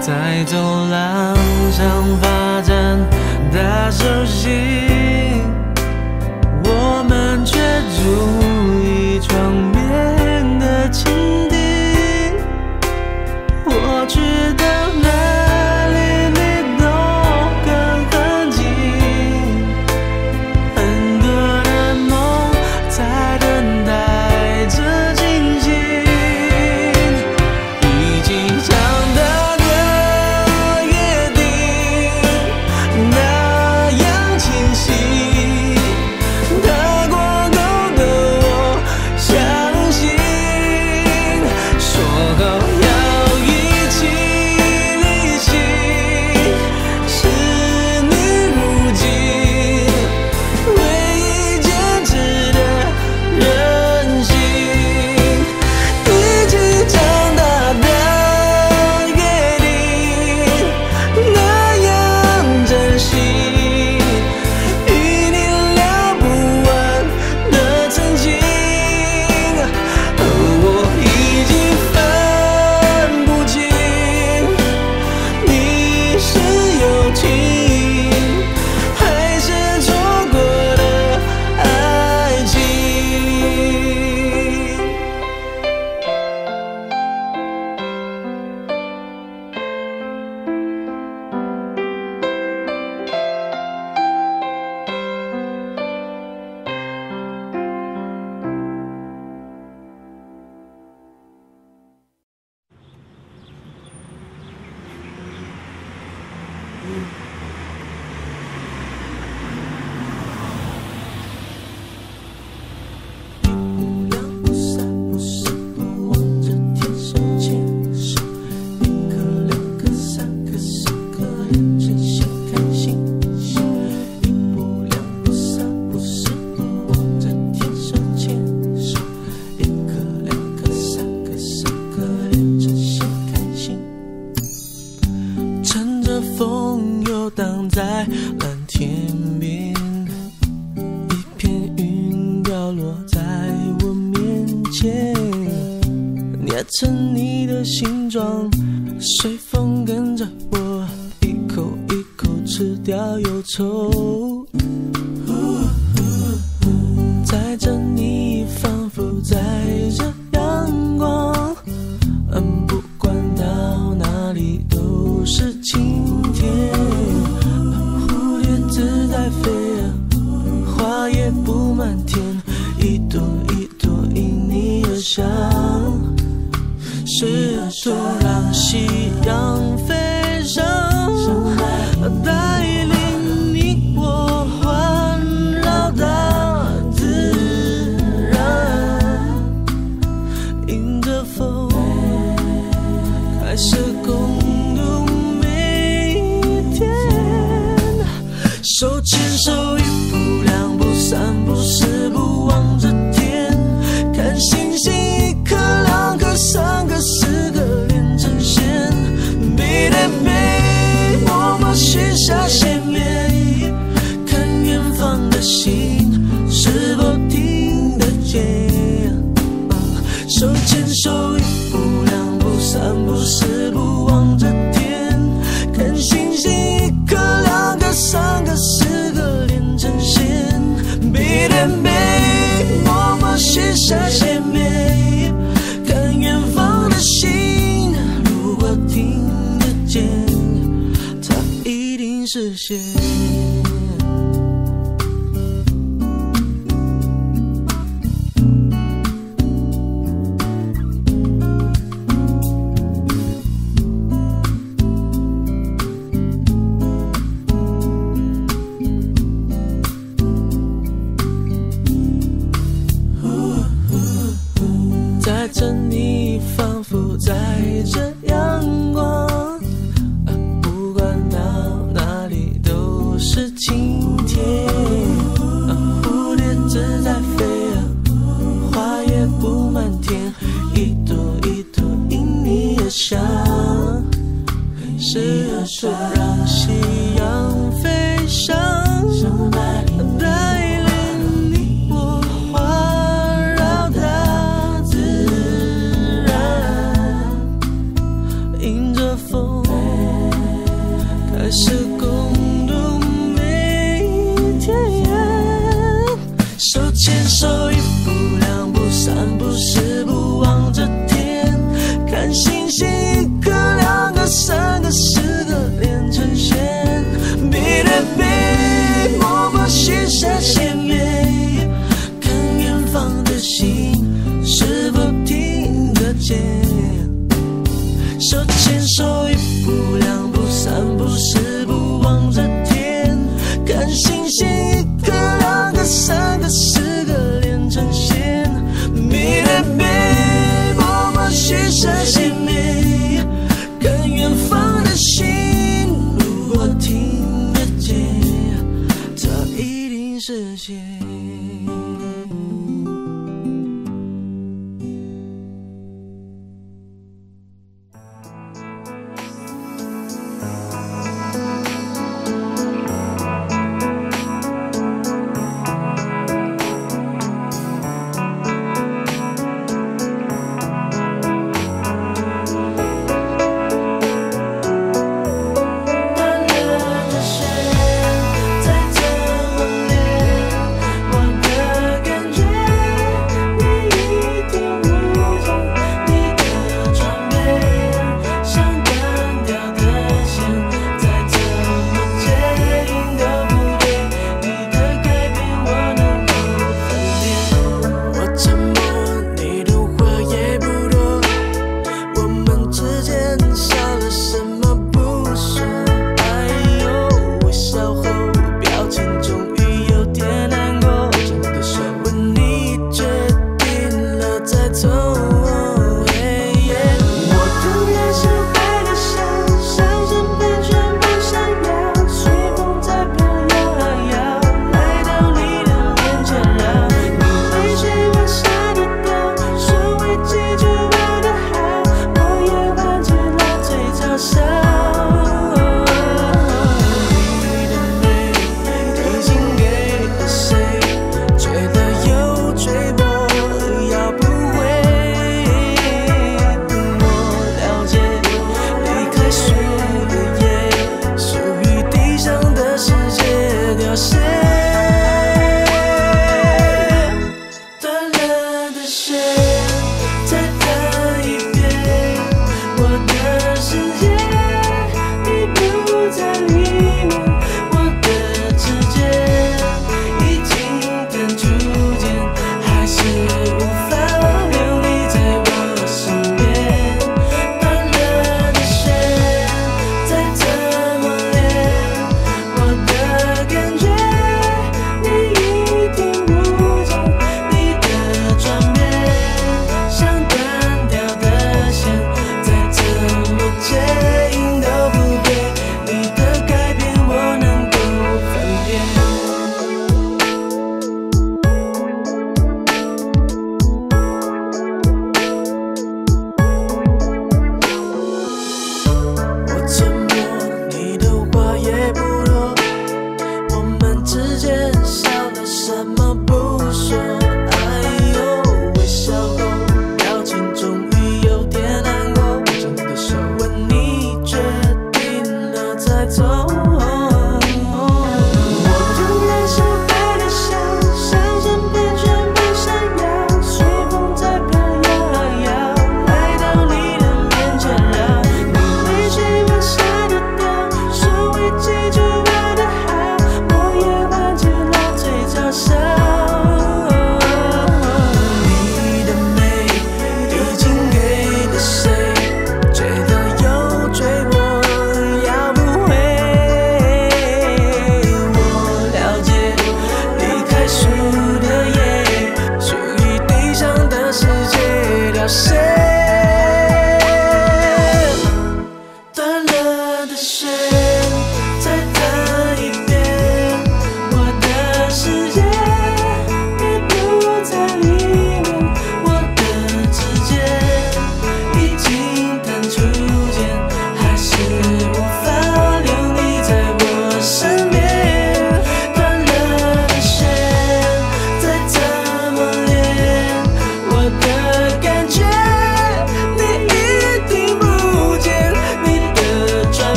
在走廊上发展大手心，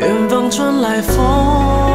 远。方传来风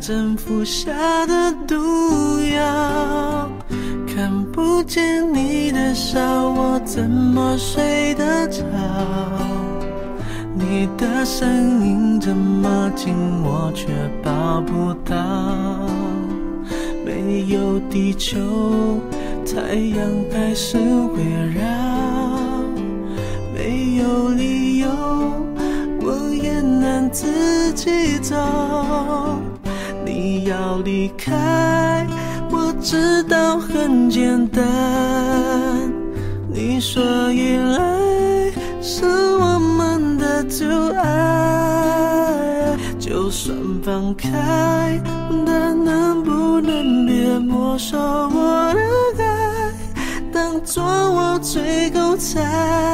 征服下的毒药，看不见你的笑，我怎么睡得着？你的声音这么近，我却抱不到。没有地球，太阳还是会绕。在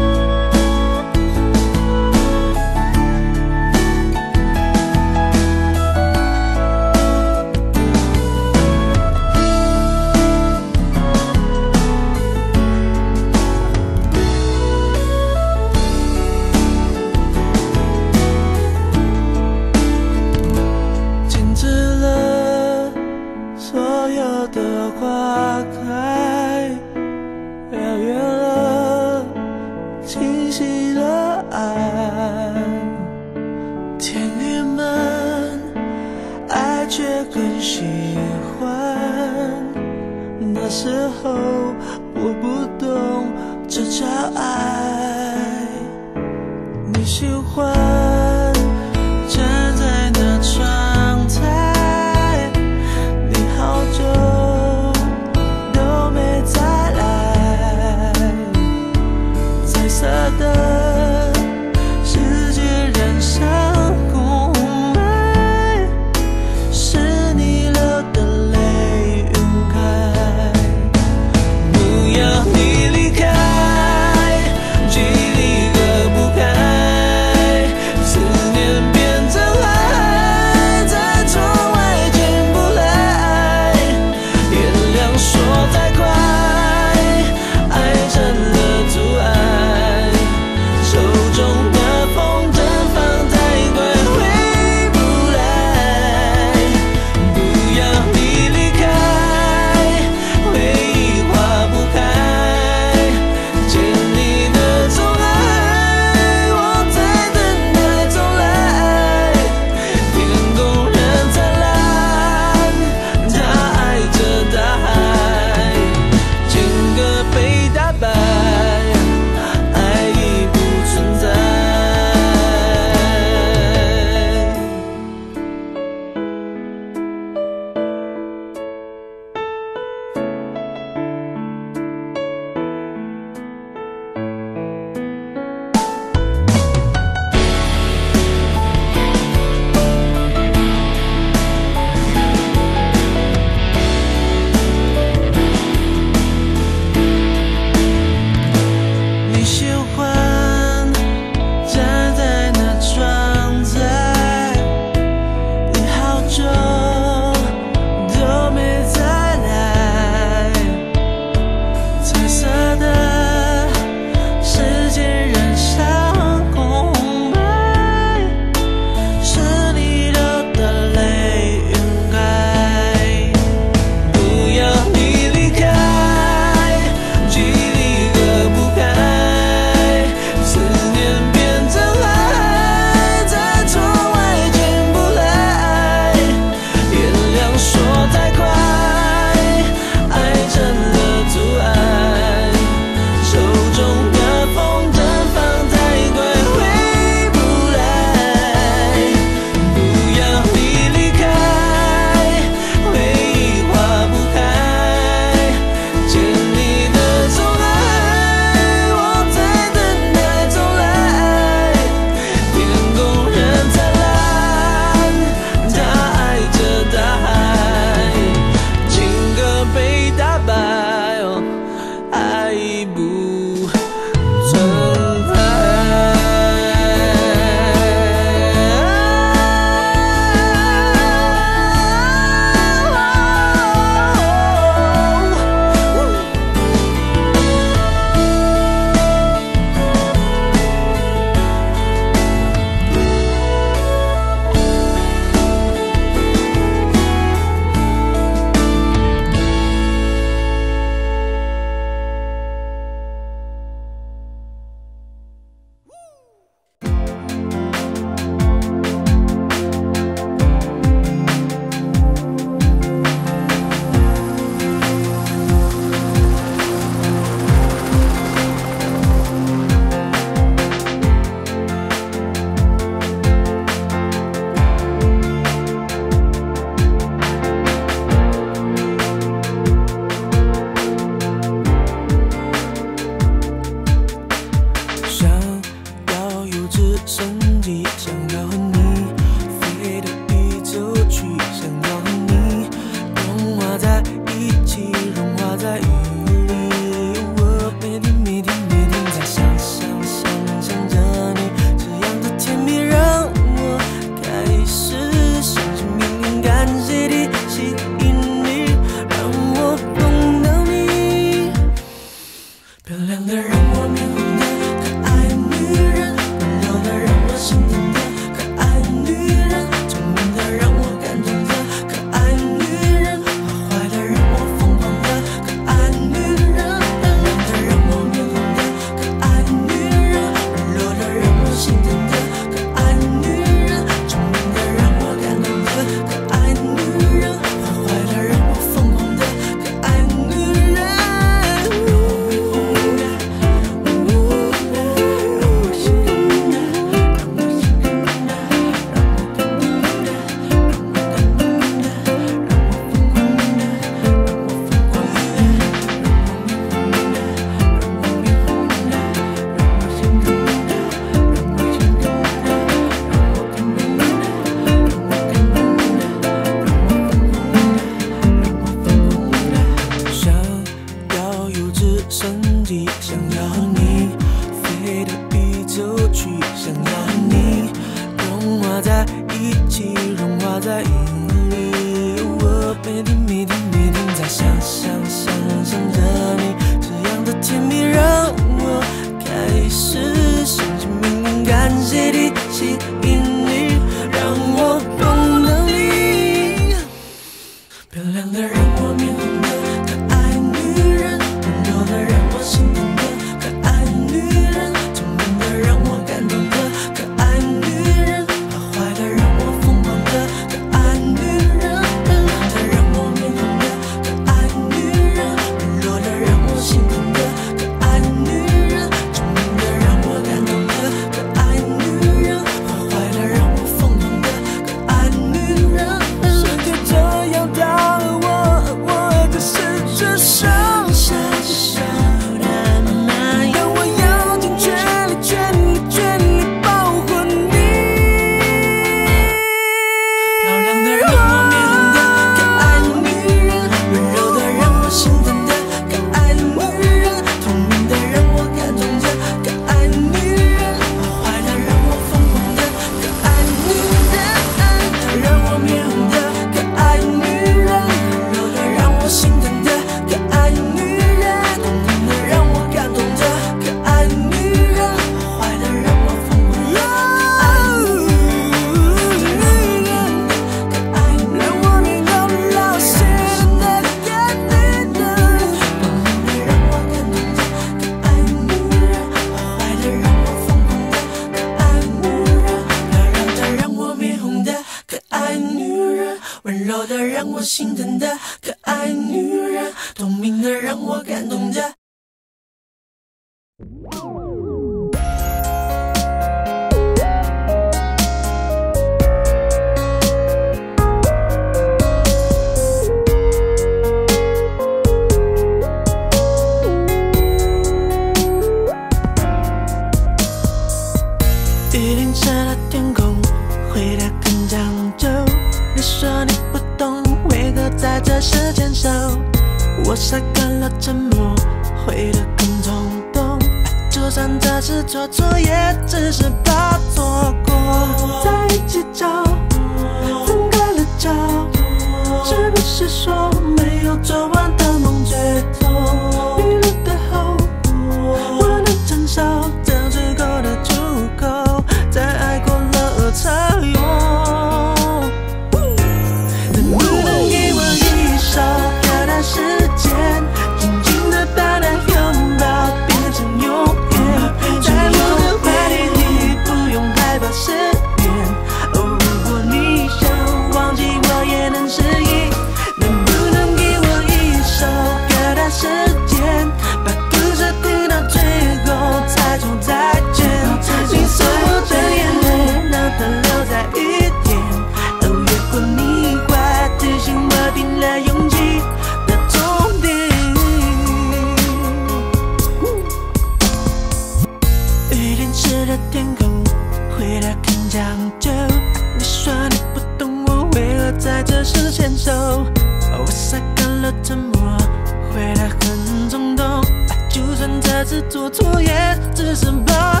做错，也只是怕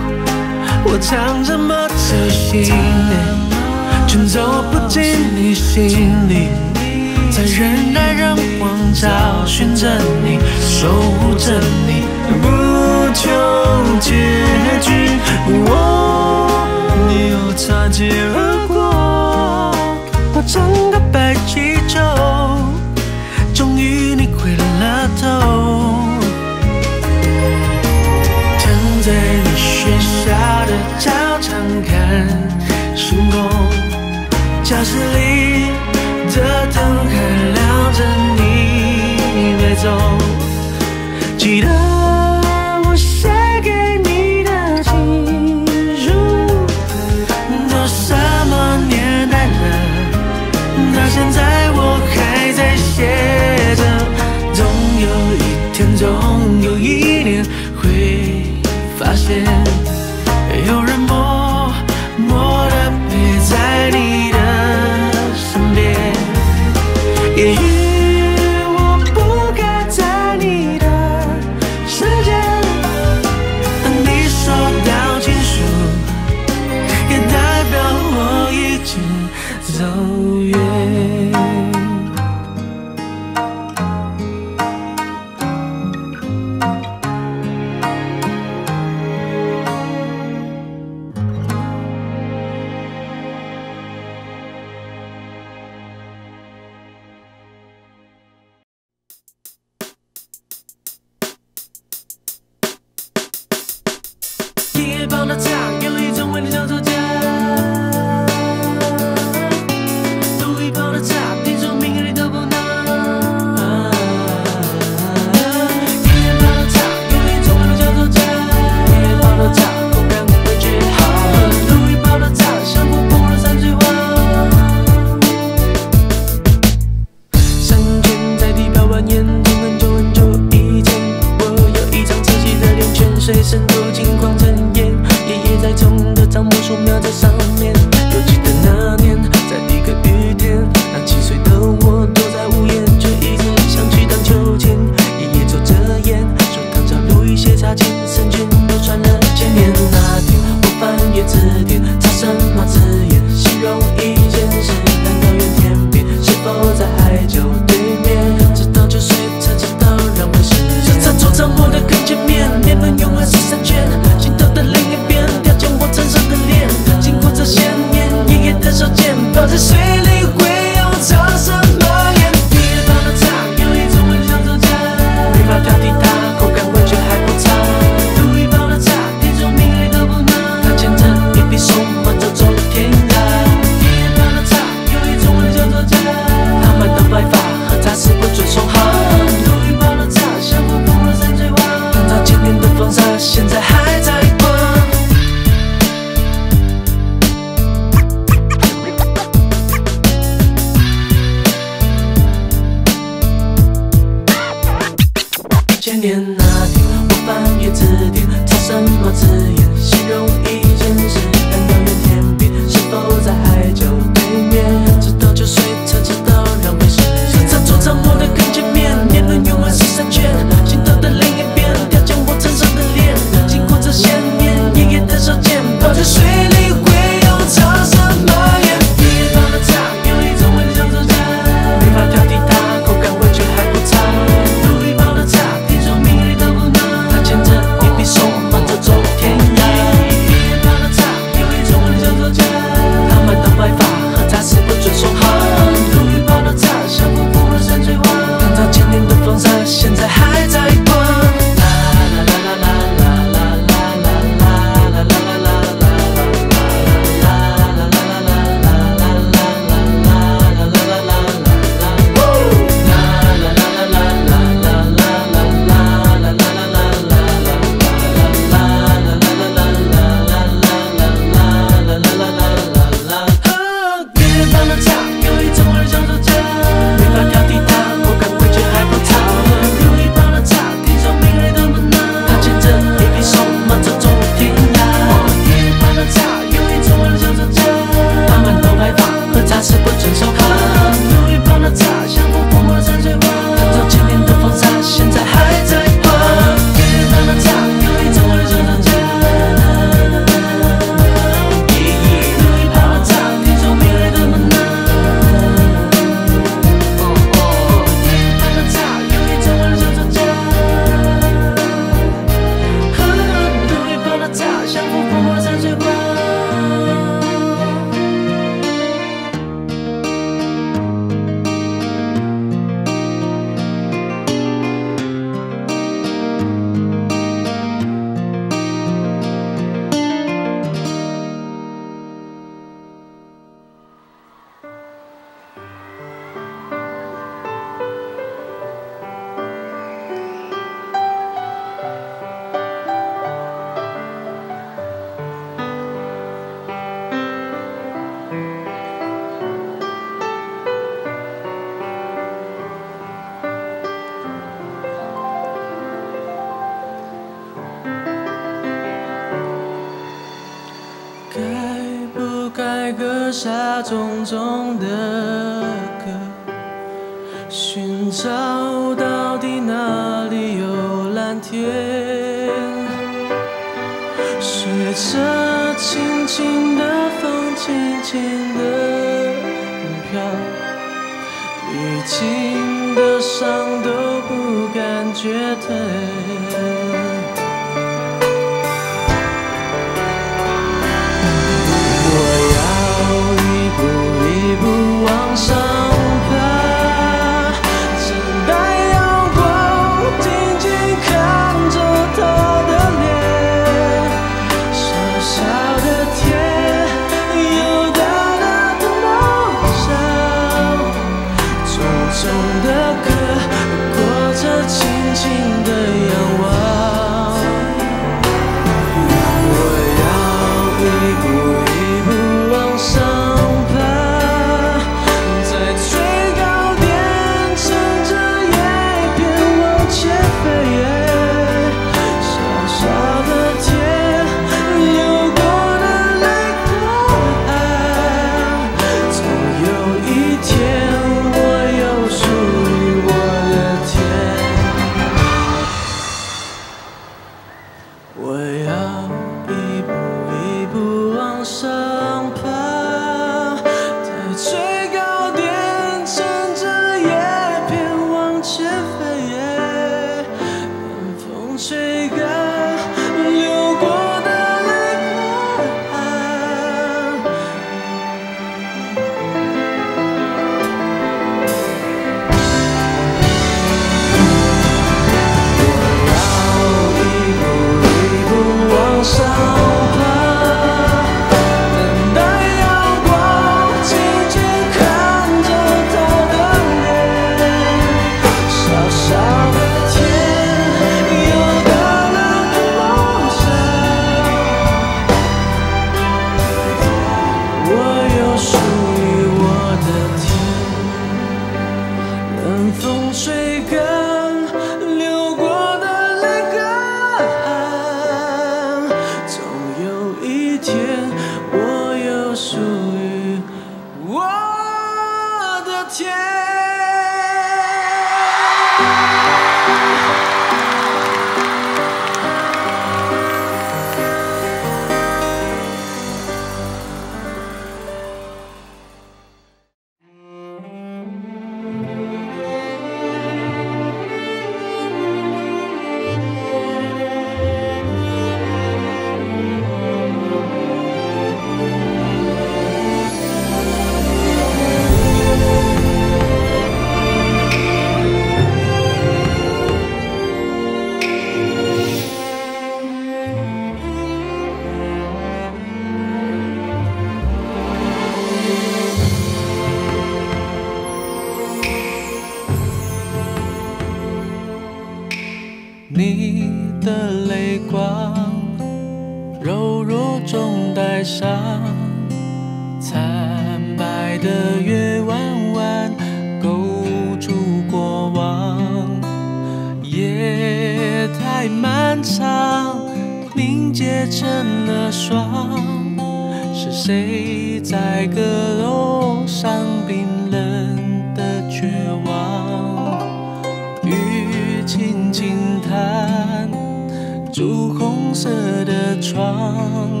朱红色的窗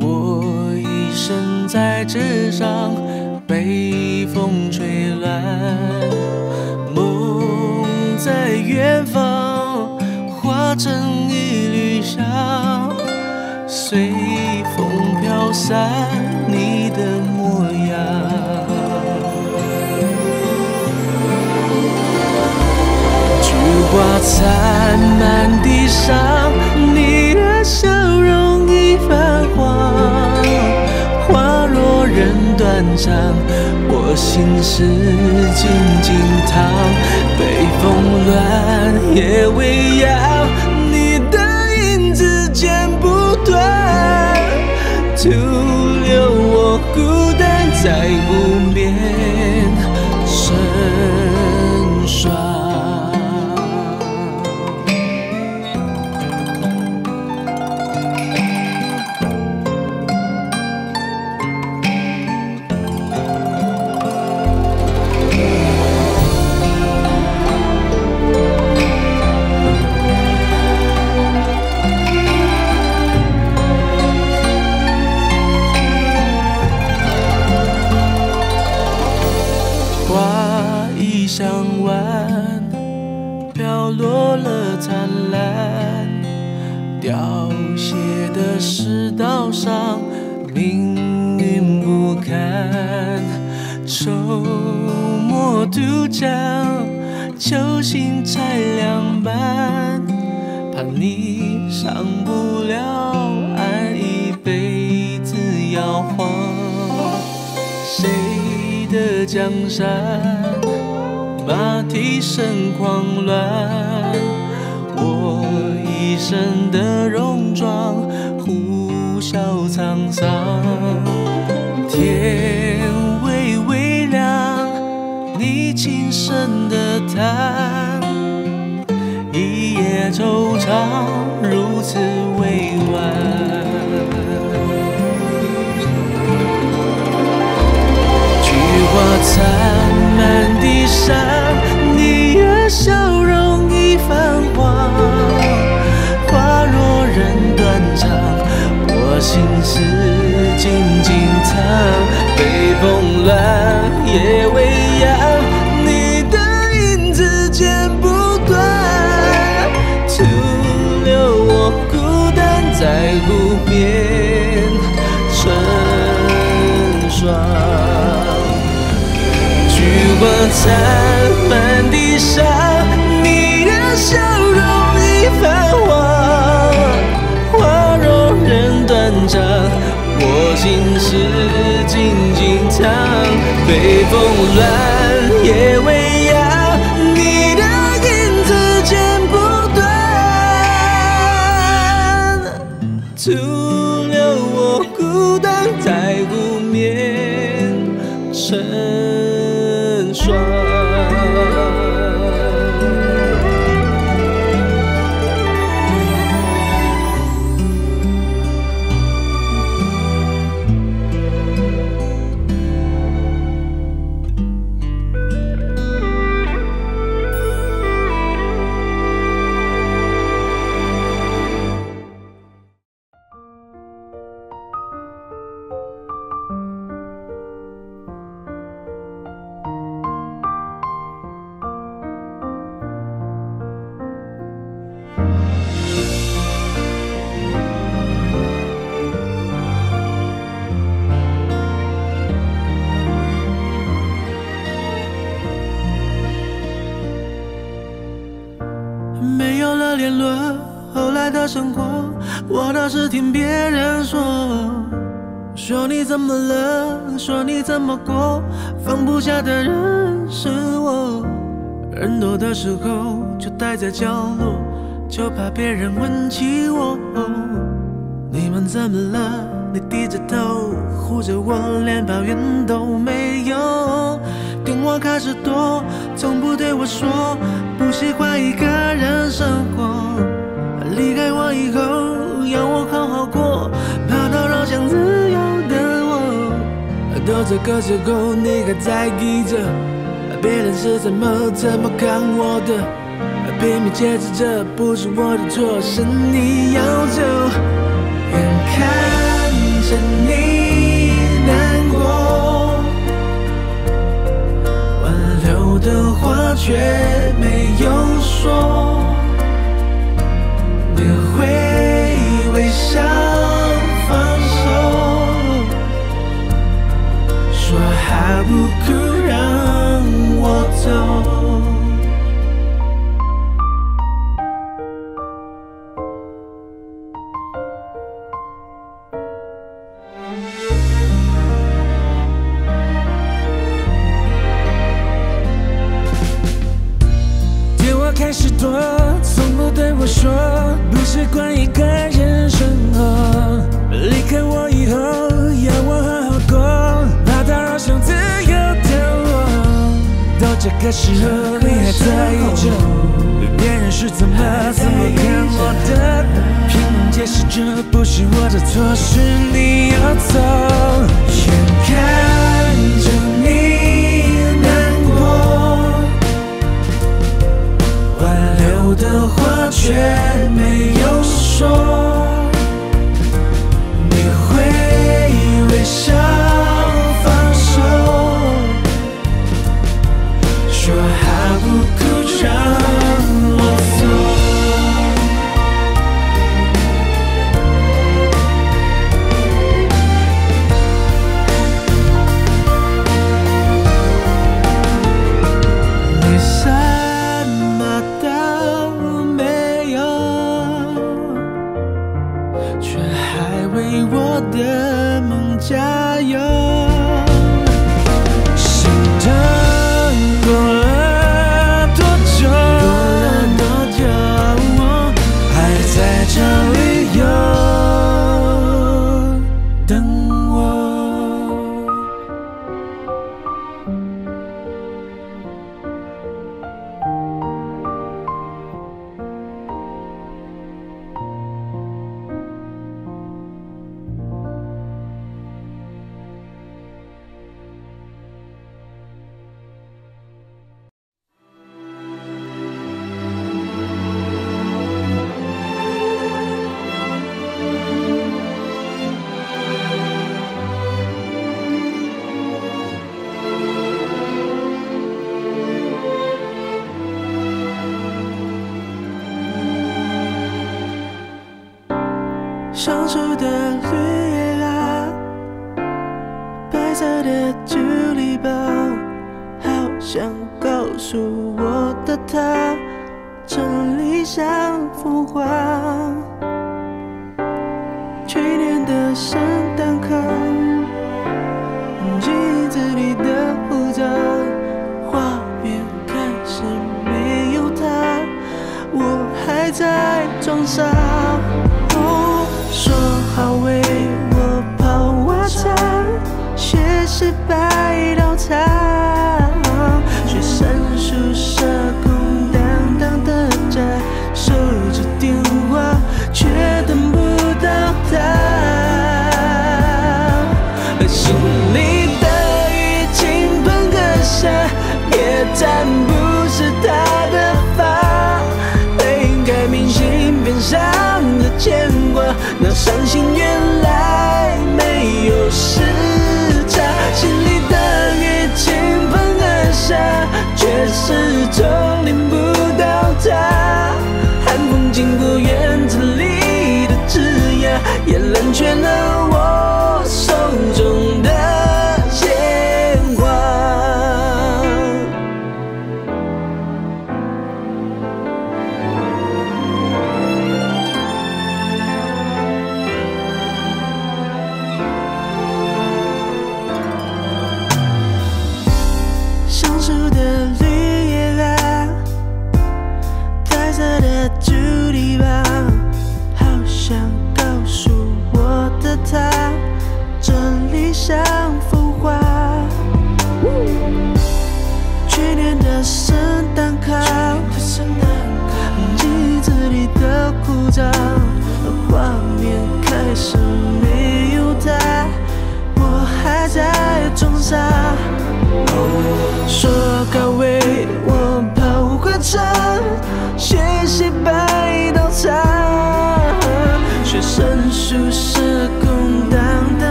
我一生在纸上被风吹乱梦在远方化成一缕香随风飘散你的模样菊花残满地伤。我心事静静躺北风乱夜未央你的影子剪不断徒留我孤单在湖面末渡江，球星才两半，怕你上不了岸，一辈子摇晃。谁的江山？马蹄声狂乱，我一身的戎装，叹，一夜惆怅，如此委婉。菊花残，满地伤，你的笑容已泛黄。花落人断肠，我心事静静藏。北风乱，夜未在湖边成双。菊花残，满地伤，你的笑容已泛黄。花若人断肠，我心事静静藏。北风乱，夜别人问起我。你们怎么了？你低着头护着我，连抱怨都没有。电话开始多，从不对我说不喜欢一个人生活。离开我以后，要我好好过，怕打扰想自由的我。都这个时候，你还在意着别人是怎么怎么看我的，拼命解释这不是我的错，是你要走。眼看着你难过，挽留的话却没有说，你会微笑放手，说还不哭让我走。还为我的梦加油。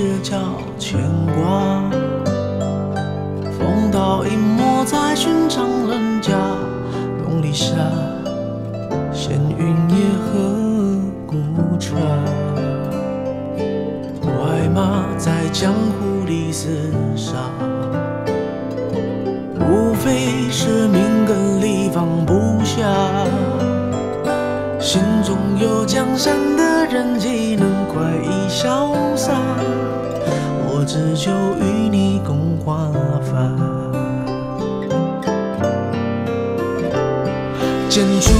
的故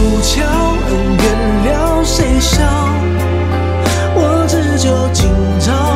古桥恩怨了，谁笑？我只求今朝。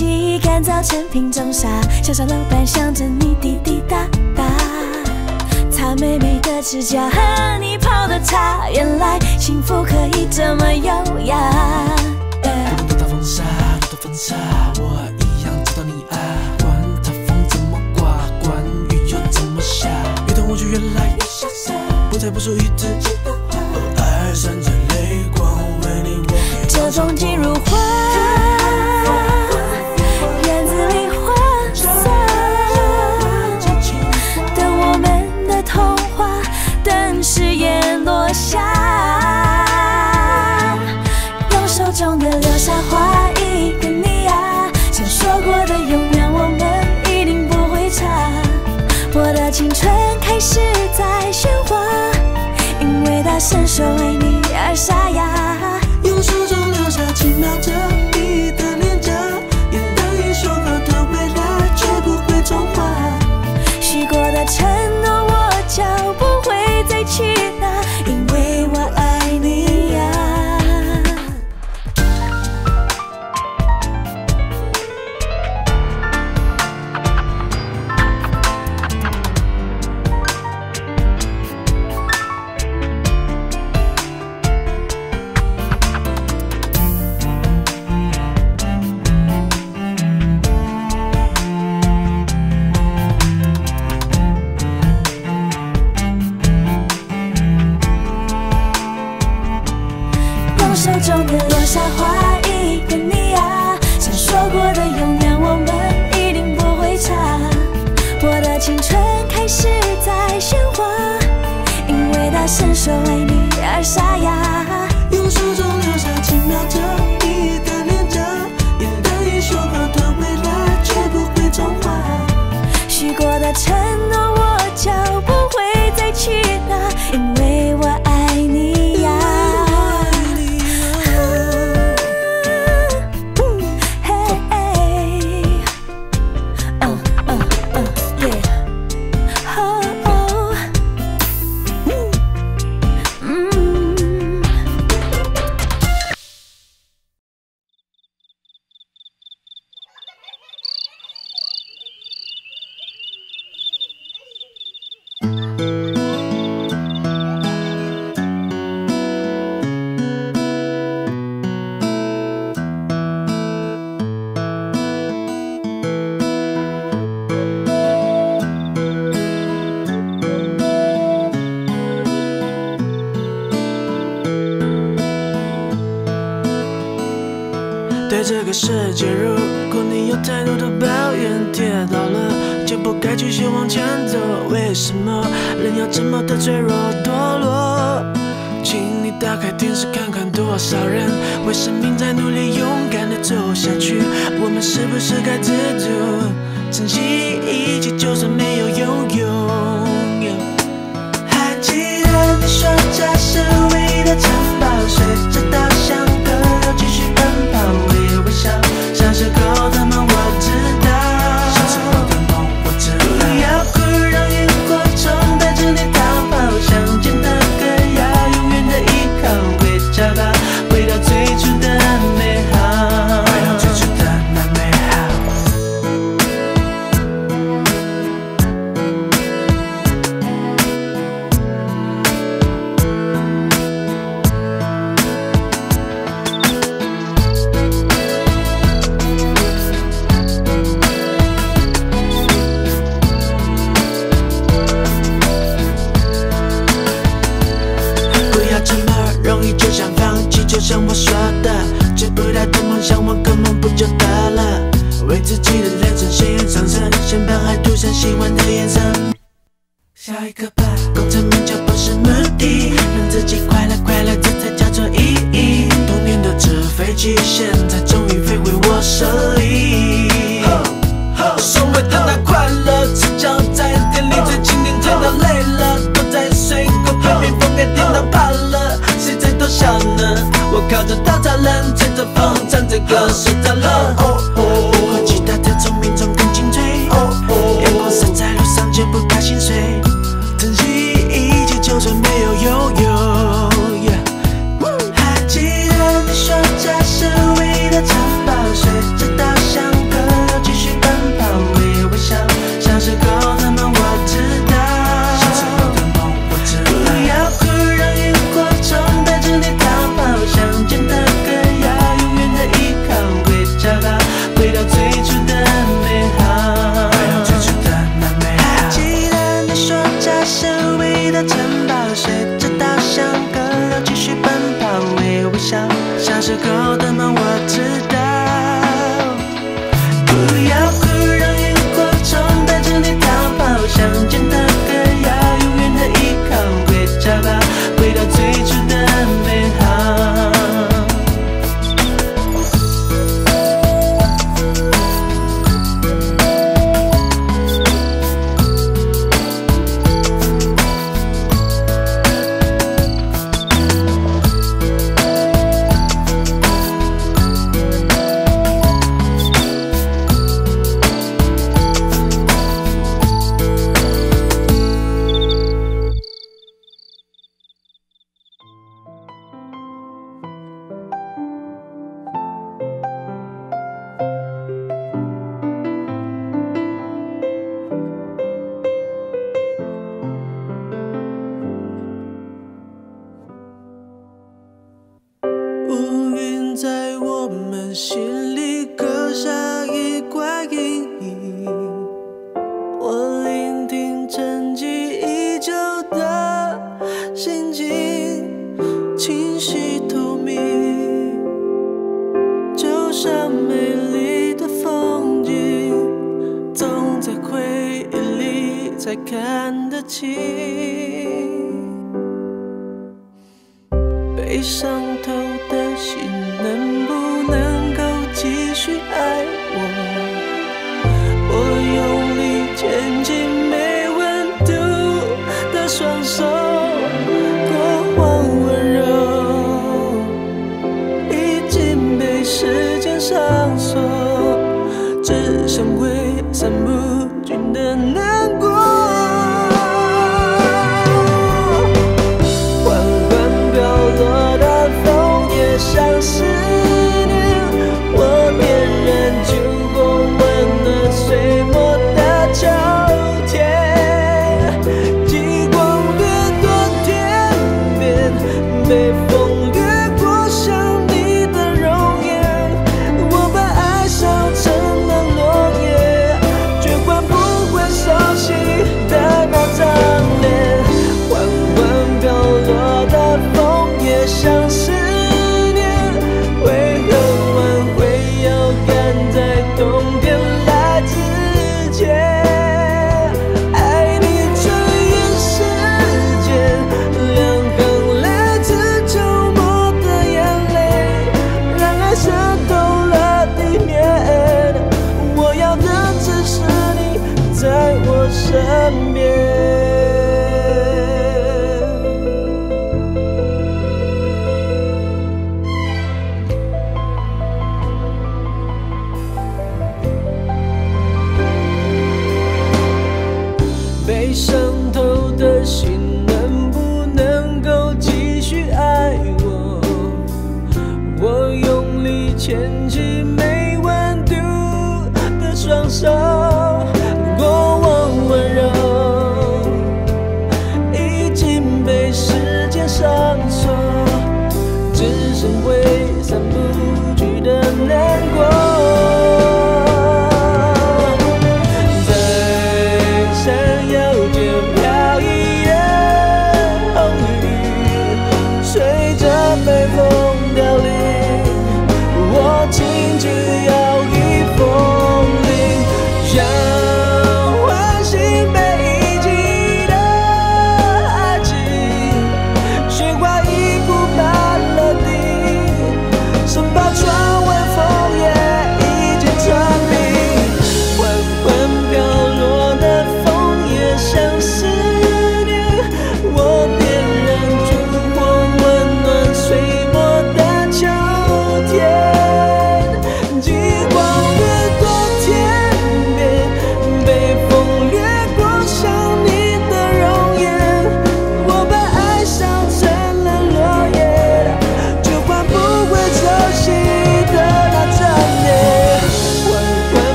起干早晨品种沙，小小老板想着你滴滴答答。擦美美的指甲，和你泡的茶，原来幸福可以这么优雅。不管多大风沙，多大风沙，我一样找到你啊。管他风怎么刮，管雨又怎么下，越等我就原来越潇洒，不再不说一。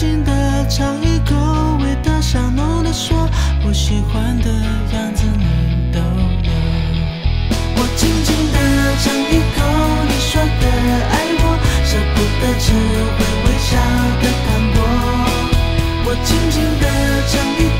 轻轻地尝一口，味道香浓的说，我喜欢的样子你都有。我轻轻地尝一口，你说的爱我，舍不得吃会微笑的淡薄。我轻轻地尝一口。